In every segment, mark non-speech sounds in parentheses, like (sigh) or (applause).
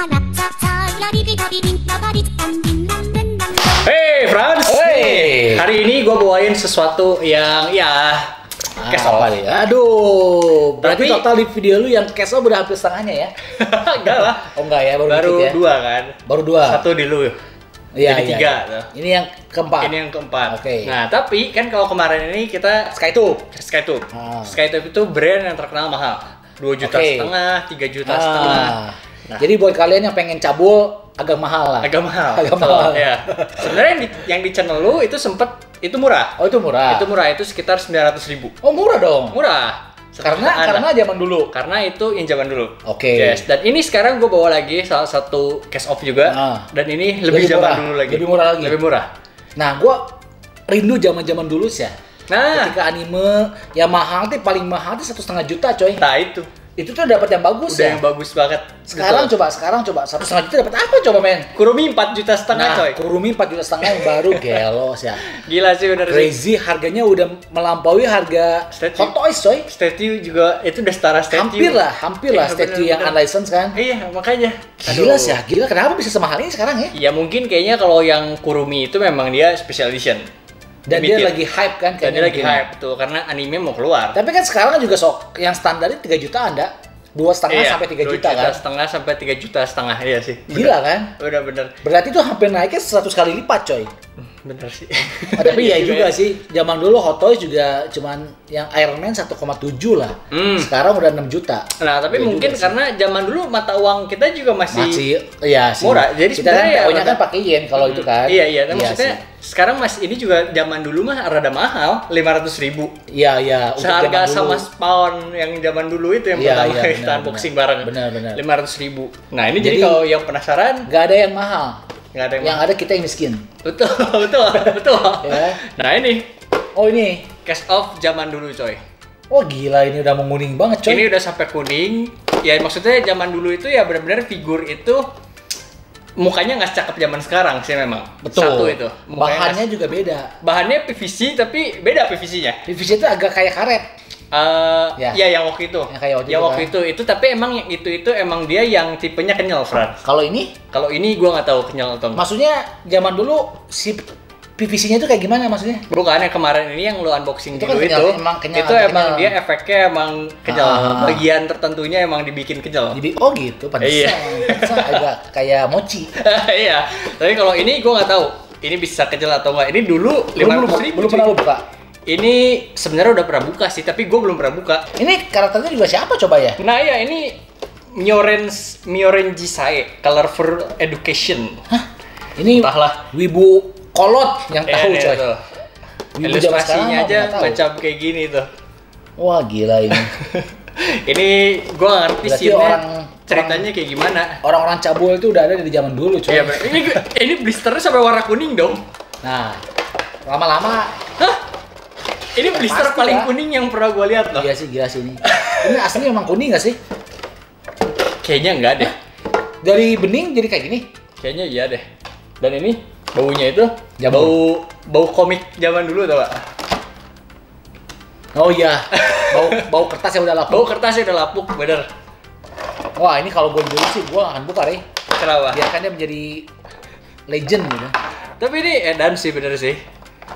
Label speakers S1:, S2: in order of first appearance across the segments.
S1: Hey Franz,
S2: Hey.
S1: hari ini gue bawain sesuatu yang ya cash
S2: Ah, apa nih? Aduh, berarti
S1: Tapi-
S2: total di video lu yang cash out udah hampir setengahnya ya? (laughs)
S1: Enggak lah,
S2: Oh enggak ya, baru,
S1: baru
S2: dikit ya?
S1: dua kan.
S2: Baru dua.
S1: Satu di lu.
S2: Iya,
S1: jadi
S2: iya,
S1: tiga.
S2: iya.
S1: tuh.
S2: Ini yang keempat.
S1: Ini yang keempat.
S2: Oke.
S1: Nah tapi kan kalau kemarin ini kita SkyTube, SkyTube,
S2: Ah.
S1: SkyTube itu brand yang terkenal mahal, 2 juta
S2: Oke.
S1: setengah, 3 juta
S2: Ah.
S1: setengah. Nah.
S2: Jadi buat kalian yang pengen cabul agak mahal lah.
S1: Agak mahal. (laughs)
S2: Agak
S1: betul,
S2: mahal.
S1: Ya. Sebenarnya yang di, yang di channel lu itu sempet itu murah.
S2: Oh itu murah.
S1: Itu murah itu sekitar 900 ribu.
S2: Oh murah dong.
S1: Murah.
S2: Karena karena zaman dulu.
S1: karena itu yang zaman dulu.
S2: Oke.
S1: Yes. Dan ini sekarang gue bawa lagi salah satu cash off juga.
S2: Ah.
S1: Dan ini lebih,
S2: Lebih
S1: zaman
S2: murah.
S1: dulu lagi.
S2: Lebih murah lagi.
S1: Lebih murah.
S2: Nah, gua rindu zaman-zaman dulu sih ya.
S1: Nah,
S2: Ketika anime yang mahal tuh paling mahal tuh satu setengah juta coy.
S1: nah itu
S2: Itu tuh dapat yang bagus
S1: udah
S2: ya.
S1: yang bagus banget.
S2: Sekarang
S1: Betul.
S2: coba, sekarang coba satu setengah juta dapat apa coba men?
S1: Kurumi 4 juta setengah
S2: Nah,
S1: coy.
S2: Kurumi 4 juta setengah yang baru (laughs) gelos ya.
S1: Gila sih bener sih.
S2: Crazy harganya udah melampaui harga
S1: Statue.
S2: Hot Toys coy.
S1: Statue juga itu udah setara statue.
S2: Hampir lah, hampir lah
S1: Iya,
S2: statue
S1: bener,
S2: yang
S1: bener.
S2: unlicensed kan.
S1: Iya, makanya.
S2: Gila sih ya, gila kenapa bisa semahal ini sekarang ya?
S1: Ya mungkin kayaknya kalau yang Kurumi itu memang dia special edition.
S2: Dan dia lagi hype kan
S1: Dan dia lagi hype tuh karena anime mau keluar.
S2: Tapi kan sekarang juga sok yang standarnya 3 jutaan anda. Dua setengah
S1: Iya,
S2: sampai 3
S1: dua
S2: juta, kan.
S1: setengah sampai 3 juta setengah iya sih.
S2: Gila kan?
S1: Udah bener.
S2: Berarti itu hampir naiknya 100 kali lipat coy.
S1: Bener sih.
S2: Ah, (laughs) tapi ya
S1: Iya
S2: juga
S1: ya.
S2: sih, zaman dulu Hot Toys juga cuman yang Iron Man 1,7 lah.
S1: Hmm.
S2: Sekarang udah 6 juta.
S1: Nah, tapi
S2: Iya
S1: mungkin
S2: juga sih.
S1: karena zaman dulu mata uang kita juga masih,
S2: masih iya sih.
S1: murah. Jadi
S2: kita kan
S1: ya
S2: PO-nya kan pakai yen kalau itu kan.
S1: Iya, iya. Tapi maksudnya
S2: sih.
S1: sekarang mas ini juga zaman dulu mah rada mahal, 500 ribu.
S2: Iya, iya.
S1: Seharga sama spawn yang zaman dulu itu yang
S2: Iya,
S1: pertama
S2: iya,
S1: kita unboxing bareng.
S2: Benar, benar.
S1: 500 ribu. Nah, ini jadi,
S2: Jadi-
S1: kalau yang penasaran,
S2: nggak ada yang mahal.
S1: Nggak ada yang,
S2: Yang ada kita yang miskin.
S1: Betul, (laughs) betul, betul.
S2: Ya.
S1: Nah, ini
S2: Oh ini.
S1: cash off zaman dulu, coy.
S2: Oh gila ini udah menguning banget coy.
S1: Ini udah sampai kuning. Ya maksudnya zaman dulu itu ya benar-benar figur itu mukanya nggak cakep zaman sekarang sih memang.
S2: Betul.
S1: Satu itu. Mukanya
S2: Bahannya
S1: nggak-
S2: juga beda.
S1: bahannya PVC tapi beda PVC-nya.
S2: PVC itu agak kayak karet.
S1: Eh,
S2: Ya.
S1: ya. yang waktu itu.
S2: Yang kayak waktu
S1: yang
S2: itu
S1: waktu
S2: kan.
S1: itu itu tapi emang yang itu itu emang dia yang tipenya kenyal, Fran.
S2: Kalau ini
S1: Kalau ini gua nggak tahu kenyal atau enggak.
S2: maksudnya zaman dulu si PVC-nya itu kayak gimana maksudnya?
S1: Bukan yang kemarin ini yang lu unboxing
S2: Itu
S1: dulu
S2: kan kenyal,
S1: itu.
S2: emang kenyal,
S1: itu emang
S2: kenyal.
S1: dia efeknya emang kenyal.
S2: Ah.
S1: Bagian tertentunya emang dibikin kenyal.
S2: Jadi oh gitu, pantesan.
S1: Iya.
S2: Pantesan agak kayak mochi. (laughs)
S1: iya. Tapi kalau ini gua nggak tahu. Ini bisa kecil atau enggak. Ini dulu lima
S2: Belum,
S1: ratus ribu.
S2: belum pernah lu buka.
S1: Ini sebenarnya udah pernah buka sih, tapi gue belum pernah buka.
S2: Ini karakternya juga siapa coba ya?
S1: Nah ya ini Mioren Mioren Jisai Colorful Education.
S2: Ini
S1: Entahlah.
S2: wibu kolot yang
S1: Ya,
S2: tahu
S1: nih,
S2: coy.
S1: tuh.
S2: Wibu
S1: Ilustrasinya aja macam kayak gini tuh.
S2: Wah gila ini. (laughs)
S1: ini gue gak ngerti sih
S2: orang-
S1: ceritanya kayak gimana.
S2: Orang-orang cabul itu udah ada dari zaman dulu coy.
S1: Iya, ini ini blisternya sampai warna kuning dong.
S2: Nah, lama-lama
S1: Hah? Ini
S2: Ya,
S1: blister
S2: pasti
S1: paling
S2: lah.
S1: kuning yang pernah gue lihat loh.
S2: iya sih gila sih ini. Ini aslinya emang kuning gak sih?
S1: Kayaknya enggak deh.
S2: Dari bening jadi kayak gini.
S1: Kayaknya iya deh. Dan ini baunya itu
S2: Jamur.
S1: bau bau komik zaman dulu tau gak?
S2: Oh iya, bau bau kertas yang udah lapuk.
S1: Bau kertasnya udah lapuk, bener.
S2: Wah ini kalau gue dulu sih gue akan buka deh.
S1: Kenapa?
S2: Biarkan dia menjadi legend gitu.
S1: Tapi ini edan sih bener sih.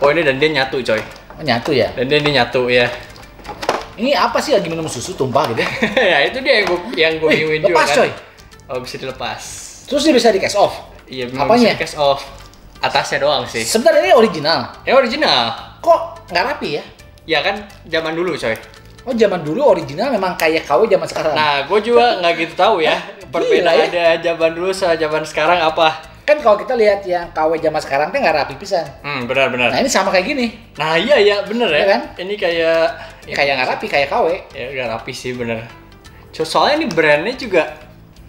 S1: Oh ini dan dia nyatu coy.
S2: Nyatu ya.
S1: Dan dia, dia nyatu ya.
S2: Ini apa sih lagi minum susu tumpah gitu?
S1: ya (laughs) itu dia yang gue yang gue bingungin juga
S2: lepas,
S1: kan.
S2: coy.
S1: Oh bisa dilepas.
S2: Terus dia bisa di cash off.
S1: Iya memang
S2: Apanya?
S1: bisa cash off. Atasnya doang sih.
S2: Sebenarnya ini original.
S1: Yang original.
S2: Kok nggak rapi ya?
S1: Ya kan zaman dulu coy.
S2: Oh zaman dulu original memang kayak KW zaman sekarang.
S1: Nah gue juga nggak gitu tahu ya.
S2: Gila
S1: Perbedaannya zaman dulu sama zaman sekarang apa?
S2: Kan kalau kita lihat yang KW zaman sekarang kan nggak rapi pisan.
S1: Hmm benar-benar.
S2: Nah ini sama kayak gini.
S1: Nah iya ya bener ya.
S2: Iya kan?
S1: Ini kayak ya,
S2: Kayak nggak rapi kayak KW.
S1: Ya nggak rapi sih bener. So- Soalnya ini brandnya juga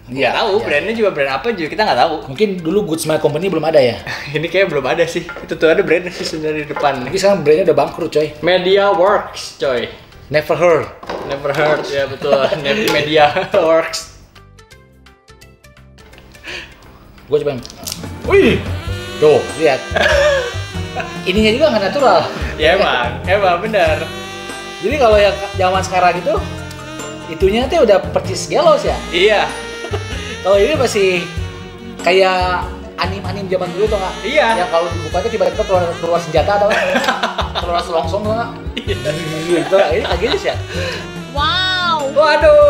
S1: nggak
S2: Iya,
S1: tahu.
S2: iya.
S1: Brandnya juga brand apa juga kita nggak tahu.
S2: Mungkin dulu Good Smile Company belum ada ya. (laughs)
S1: ini kayak belum ada sih. Itu tuh ada brandnya sih sebenarnya di depan.
S2: Tapi sekarang brandnya udah bangkrut coy.
S1: Media Works coy.
S2: Never heard.
S1: Never heard ya betul. (laughs) Media Works.
S2: Gue coba. Wih. Tuh lihat. (laughs) Ininya juga nggak natural.
S1: Ya emang, emang bener.
S2: Jadi kalau yang zaman sekarang itu itunya tuh udah percis gelos ya.
S1: Iya. (laughs)
S2: Kalau ini masih kayak anim-anim zaman dulu tuh nggak?
S1: Iya.
S2: Yang kalau dibuka itu tiba-tiba keluar, keluar senjata atau (laughs) keluar selongsong tuh nggak? Gitu. Ini kayak gini sih ya.
S3: Wow.
S1: Waduh,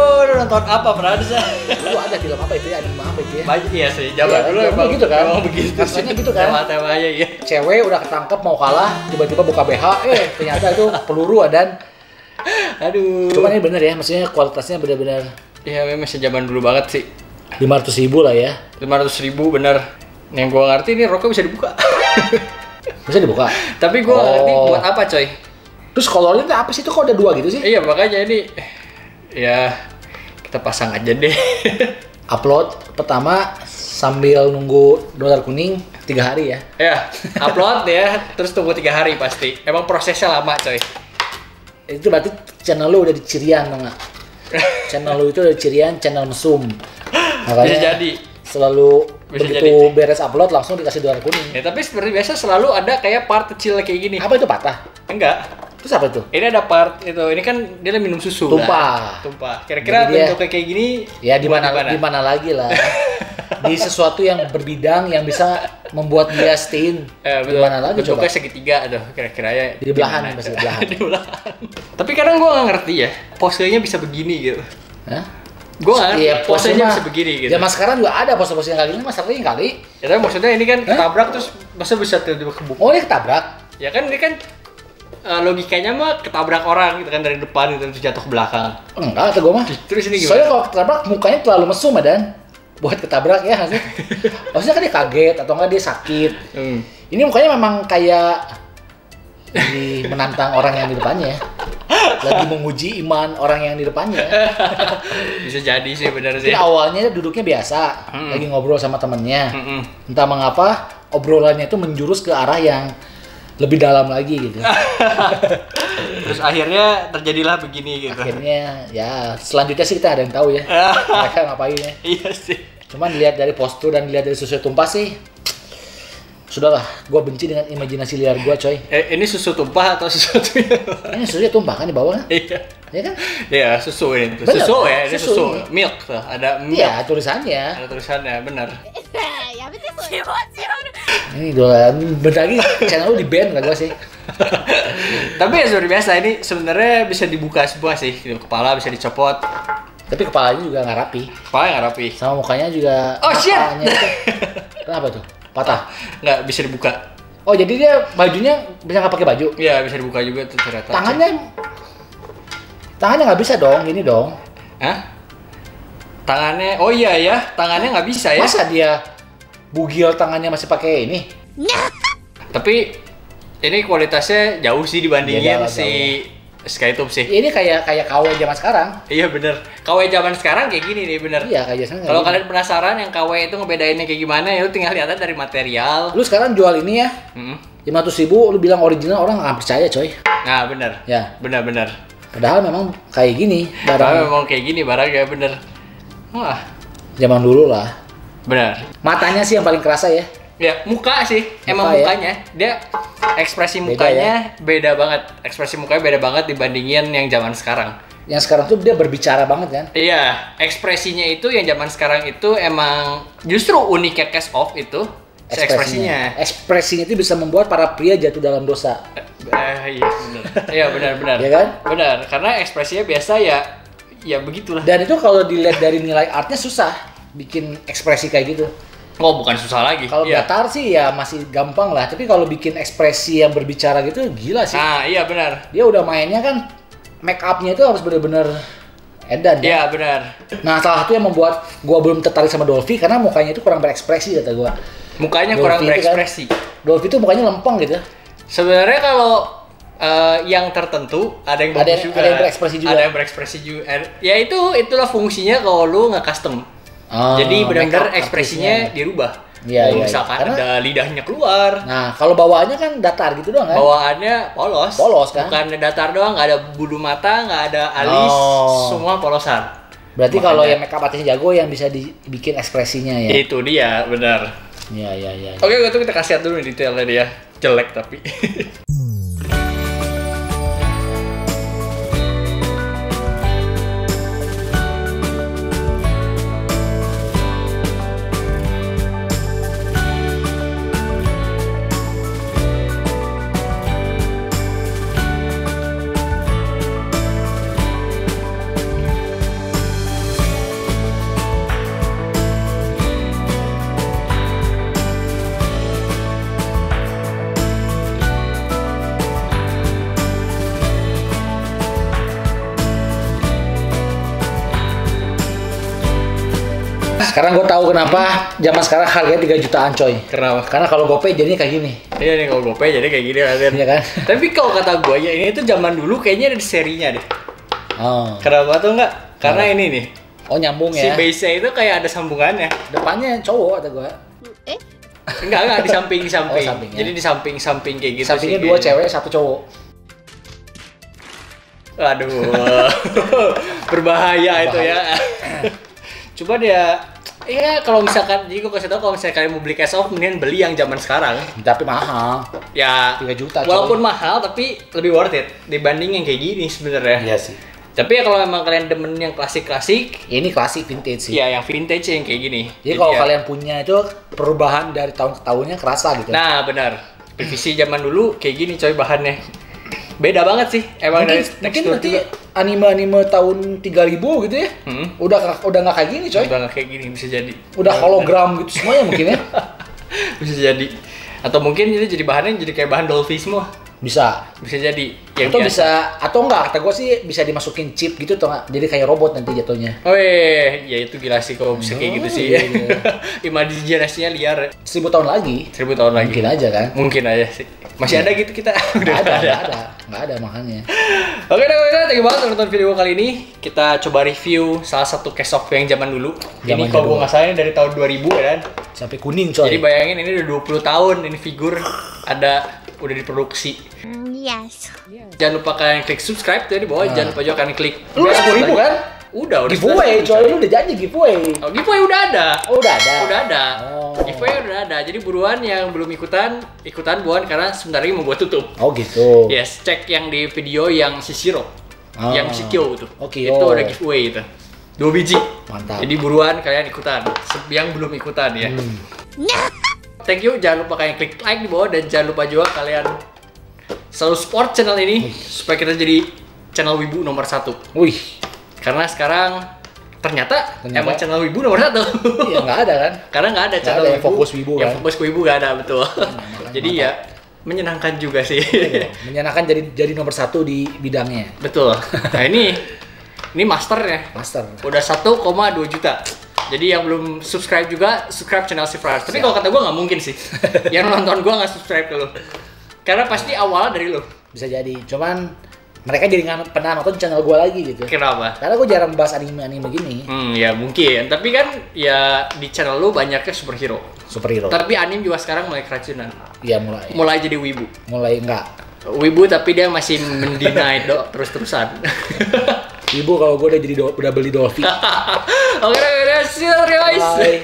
S1: nonton apa Frans?
S2: Dulu ada film apa itu ya? Anime apa itu ya?
S1: Banyak iya sih, zaman
S2: Iya,
S1: dulu emang
S2: gitu kan?
S1: Emang begitu
S2: Rasanya gitu kan?
S1: Tema-temanya iya.
S2: Cewek udah ketangkep mau kalah, tiba-tiba buka BH, eh ternyata itu peluru dan
S1: Aduh.
S2: cuman ini bener ya, maksudnya kualitasnya bener-bener
S1: Iya, memang masih zaman dulu banget sih.
S2: 500 ribu lah ya.
S1: 500 ribu bener. Yang gua ngerti ini rokok bisa dibuka. (laughs)
S2: Bisa dibuka.
S1: Tapi gua nggak ngerti
S2: Oh.
S1: buat apa coy.
S2: Terus kolornya apa sih? Itu kok ada dua gitu sih?
S1: Iya makanya ini ya kita pasang aja deh. (laughs)
S2: Upload pertama sambil nunggu dolar kuning tiga hari ya.
S1: ya upload ya, terus tunggu tiga hari pasti. Emang prosesnya lama coy.
S2: Itu berarti channel lu udah dicirian nggak? (laughs) channel lu itu udah dicirian channel mesum. Makanya
S1: Bisa jadi.
S2: selalu
S1: Bisa
S2: begitu beres upload langsung dikasih dolar kuning.
S1: Ya tapi seperti biasa selalu ada kayak part kecil kayak gini.
S2: Apa itu patah?
S1: Enggak.
S2: Terus apa itu?
S1: Ini ada part itu. Ini kan dia minum susu.
S2: Tumpah.
S1: Nah, tumpah. Kira-kira bentuknya kayak gini.
S2: Ya di mana di mana lagi lah. (laughs) di sesuatu yang berbidang yang bisa membuat dia stain.
S1: Eh,
S2: di mana lagi coba?
S1: bentuknya segitiga aduh kira-kira ya
S2: Di belahan, pasti
S1: coba?
S2: di belahan. (laughs)
S1: Di belahan. tapi kadang gua nggak ngerti ya posenya bisa begini gitu
S2: Hah?
S1: gua nggak ngerti
S2: Iya,
S1: posenya bisa begini gitu
S2: Zaman sekarang juga ada pose-pose yang kayak gini, mas sering kali.
S1: ya tapi maksudnya ini kan ketabrak terus masa bisa tiba-tiba kebuka
S2: Oh ini ketabrak?
S1: ya kan ini kan eh, logikanya mah ketabrak orang gitu kan dari depan gitu terus jatuh ke belakang
S2: Enggak, kata gue mah.
S1: terus ini
S2: Soalnya
S1: gimana
S2: kalau ketabrak mukanya terlalu mesum dan buat ketabrak ya maksudnya. (laughs) maksudnya kan dia kaget atau enggak dia sakit.
S1: Hmm.
S2: Ini mukanya memang kayak lagi menantang orang yang di depannya. Lagi menguji iman orang yang di depannya. (laughs)
S1: bisa jadi sih benar sih
S2: Mungkin awalnya duduknya biasa,
S1: Hmm.
S2: lagi ngobrol sama temennya.
S1: Mm-mm.
S2: Entah mengapa obrolannya itu menjurus ke arah yang lebih dalam lagi gitu. (laughs)
S1: terus akhirnya terjadilah begini gitu
S2: Akhirnya ya selanjutnya sih kita ada yang tahu ya. (laughs) Mereka ngapain ya.
S1: iya sih
S2: Cuman dilihat dari postur dan dilihat dari susu tumpah sih, sudahlah. Gue benci dengan imajinasi liar gue, coy.
S1: eh, ini susu tumpah atau yang
S2: Ini susunya tumpah kan di bawah kan?
S1: iya
S2: Ya kan?
S1: Iya, susu ini.
S2: Bener,
S1: susu ya, ini
S2: susu
S1: susu. Milk tuh, ada milk.
S2: Iya, tulisannya.
S1: Ada tulisannya, benar.
S3: やめてそれ気持ち悪い
S2: Ini dua, bentar lagi channel lu di ban kata gue sih.
S1: Tapi ya seperti biasa ini sebenarnya bisa dibuka semua sih. Gitu. Kepala bisa dicopot,
S2: Tapi kepalanya juga nggak rapi.
S1: kepala nggak rapi.
S2: Sama mukanya juga
S1: Oh, shit!
S2: matanya itu. Kenapa tuh? Patah.
S1: Nggak bisa dibuka.
S2: Oh, jadi dia bajunya bisa nggak pakai baju?
S1: Iya, bisa dibuka juga tuh ternyata.
S2: Tangannya Tangannya nggak bisa dong, gini dong.
S1: Hah? Tangannya, oh iya ya, tangannya nggak bisa ya.
S2: Masa dia bugil tangannya masih pakai ini?
S1: Tapi ini kualitasnya jauh sih dibandingin
S2: jauh,
S1: si Skytube sih.
S2: Ini kayak kayak KW zaman sekarang.
S1: Iya bener. KW zaman sekarang kayak gini nih bener.
S2: Iya, kayak zaman
S1: Kalau
S2: sekarang.
S1: kalian penasaran yang KW itu ngebedainnya kayak gimana ya lu tinggal lihat aja dari material.
S2: Lu sekarang jual ini ya,
S1: Mm.
S2: 500 ribu, lu bilang original orang nggak percaya coy.
S1: Nah bener.
S2: Ya,
S1: Bener-bener.
S2: padahal memang kayak gini barang
S1: memang kayak gini barang ya bener. Wah,
S2: zaman dulu lah.
S1: bener.
S2: Matanya sih yang paling kerasa ya.
S1: Ya, muka sih. Emang
S2: Muka ya.
S1: mukanya. Dia ekspresi
S2: Beda
S1: mukanya beda banget. Ekspresi mukanya beda banget dibandingin yang zaman sekarang.
S2: Yang sekarang tuh dia berbicara banget kan.
S1: Iya, ekspresinya itu yang zaman sekarang itu emang justru uniknya Cash Off itu si ekspresinya.
S2: Ekspresinya itu bisa membuat para pria jatuh dalam dosa.
S1: Eh, iya benar. Iya benar benar.
S2: Iya kan?
S1: Benar, karena ekspresinya biasa ya ya begitulah.
S2: Dan itu kalau dilihat dari nilai artnya susah bikin ekspresi kayak gitu.
S1: Oh, bukan susah lagi.
S2: Kalau
S1: iya.
S2: datar sih ya masih gampang lah, tapi kalau bikin ekspresi yang berbicara gitu gila sih.
S1: Nah, iya benar.
S2: Dia udah mainnya kan make upnya itu harus bener-bener edan ya.
S1: Iya benar.
S2: Nah salah satu yang membuat gua belum tertarik sama Dolphy karena mukanya itu kurang berekspresi kata gua.
S1: Mukanya
S2: Dolphy
S1: kurang
S2: itu kan-
S1: berekspresi.
S2: Dolphy itu mukanya lempeng gitu.
S1: Sebenarnya kalau eh, yang tertentu ada yang
S2: Ada
S1: bagus
S2: yang-
S1: juga.
S2: ada yang berekspresi juga.
S1: Ada yang berekspresi juga. Ya itu itulah fungsinya kalau lu nggak custom.
S2: Oh,
S1: Jadi
S2: make
S1: benar-benar ekspresinya
S2: artisnya.
S1: dirubah.
S2: Iya, iya, iya.
S1: misalkan
S2: Karena-
S1: ada lidahnya keluar,
S2: Nah kalau bawaannya kan datar gitu doang kan.
S1: bawaannya polos.
S2: Polos, kan?
S1: Bukan datar doang, nggak ada bulu mata, nggak ada alis,
S2: Oh.
S1: semua polosan.
S2: Berarti
S1: Makanya.
S2: kalau yang make up artisnya jago yang bisa dibikin ekspresinya ya.
S1: Itu dia, benar.
S2: Iya iya iya.
S1: Oke, itu kita kasih lihat dulu detailnya dia. Jelek tapi. (laughs)
S2: Sekarang gue tahu kenapa zaman sekarang harganya 3 jutaan coy.
S1: Kenapa?
S2: Karena kalau GoPay jadinya kayak gini.
S1: Iya nih kalau GoPay jadi kayak gini Raden.
S2: Iya kan?
S1: Tapi kalau kata gue ya ini tuh zaman dulu kayaknya ada serinya deh.
S2: Oh.
S1: Kenapa tuh enggak? Karena ini nih,
S2: Oh nyambung
S1: si
S2: ya.
S1: base-nya itu kayak ada sambungannya.
S2: Depannya cowok kata gue.
S3: Eh?
S1: Enggak, enggak di samping di samping.
S2: Oh, sampingnya.
S1: Jadi di samping-samping kayak gitu
S2: Sampingnya
S1: sih
S2: dua
S1: kayaknya.
S2: cewek, satu cowok.
S1: Aduh. (laughs) Berbahaya itu ya. (laughs) Coba dia Iya, kalau misalkan, jadi gue kasih tau kalau misalnya kalian mau beli cash off, mendingan beli yang zaman sekarang.
S2: Tapi mahal.
S1: Ya,
S2: 3 juta, coy.
S1: walaupun mahal, tapi lebih worth it dibanding yang kayak gini sebenarnya.
S2: Iya sih.
S1: Tapi ya kalau emang kalian demen yang klasik-klasik,
S2: Ini klasik vintage sih.
S1: ya yang vintage yang kayak gini.
S2: Jadi kalau
S1: ya-
S2: kalian punya itu perubahan dari tahun ke tahunnya kerasa gitu.
S1: Nah, benar. PVC zaman dulu kayak gini coy bahannya. Beda banget sih. Emang
S2: mungkin,
S1: dari
S2: mungkin
S1: tekstur
S2: nanti
S1: juga.
S2: anime-anime tahun 3000 gitu ya.
S1: Hmm.
S2: Udah udah nggak kayak gini coy.
S1: Udah nggak kayak gini bisa jadi.
S2: Udah hologram gitu semuanya mungkin ya. (laughs)
S1: bisa jadi. Atau mungkin ini jadi bahannya jadi kayak bahan dolphy semua.
S2: Bisa.
S1: Bisa jadi. Yang
S2: atau
S1: biasa.
S2: bisa atau enggak kata gue sih bisa dimasukin chip gitu atau enggak jadi kayak robot nanti jatuhnya
S1: Oh iya, ya itu gila sih kalau bisa kayak gitu
S2: Oh,
S1: sih.
S2: iya, iya. (laughs)
S1: Imajinasinya liar.
S2: seribu tahun lagi
S1: Seribu tahun lagi.
S2: mungkin aja kan
S1: Mungkin aja sih. Masih ada gitu kita. Udah
S2: nggak ada
S1: nggak
S2: ada nggak ada makanya (laughs)
S1: Oke deh, oke deh. Thank you banget udah nonton video kali ini. Kita coba review salah satu case of yang zaman dulu. ini
S2: Zaman
S1: kalau gue nggak salah ini dari tahun 2000 ya kan.
S2: sampai kuning coy
S1: Jadi bayangin ini udah 20 tahun ini figur ada udah diproduksi.
S3: Mm, yes.
S1: Jangan lupa kalian klik subscribe tuh di bawah.
S2: Nah.
S1: Jangan lupa juga kalian klik.
S2: Lu udah 10.000 kan?
S1: Udah, udah.
S2: giveaway
S1: 11.000,
S2: coy lu udah janji giveaway
S1: Oh, giveaway udah ada.
S2: oh udah ada
S1: Udah ada.
S2: Oh.
S1: Giveaway udah ada. Jadi buruan yang belum ikutan, ikutan buruan karena sebentar lagi mau gue tutup.
S2: oh gitu
S1: Yes, cek yang di video yang si Shiro.
S2: Ah.
S1: Yang si Kyo itu.
S2: Oh, Kyo.
S1: Itu ada giveaway itu. Dua biji.
S2: Mantap.
S1: Jadi buruan kalian ikutan. Yang belum ikutan ya.
S2: Hmm.
S1: Thank you. Jangan lupa kalian klik like di bawah dan jangan lupa juga kalian selalu support channel ini supaya kita jadi channel Wibu nomor satu.
S2: wih
S1: Karena sekarang ternyata,
S2: Ternyata.
S1: emang channel Wibu nomor satu.
S2: ya nggak ada kan (laughs)
S1: Karena nggak ada
S2: Nggak
S1: channel
S2: ada yang fokus Wibu,
S1: Yang
S2: kan?
S1: fokus ke Wibu nggak ada betul. (laughs)
S2: makanya
S1: Jadi ya menyenangkan juga sih.
S2: menyenangkan jadi jadi nomor satu di bidangnya
S1: betul. Nah ini ini masternya.
S2: master
S1: Udah 1,2 juta. Jadi yang belum subscribe juga, subscribe channel si Frars. Tapi kalau kata gue nggak mungkin sih. (laughs) yang nonton gue nggak subscribe ke lu. Karena pasti awalnya dari lu.
S2: bisa jadi cuman mereka jadi nggak pernah nonton channel gue lagi gitu
S1: Kenapa?
S2: karena gue jarang bahas anime anime gini
S1: Hmm, ya mungkin. Tapi kan ya di channel lu banyaknya superhero.
S2: superhero
S1: Tapi anim juga sekarang mulai keracunan.
S2: ya mulai
S1: Mulai jadi wibu.
S2: mulai enggak
S1: Wibu tapi dia masih mendinai (laughs) dok terus-terusan. (laughs)
S2: ibu kalau gue udah jadi do- udah beli Dolphy (laughs)
S1: Oke, oke, see you guys.
S2: Bye.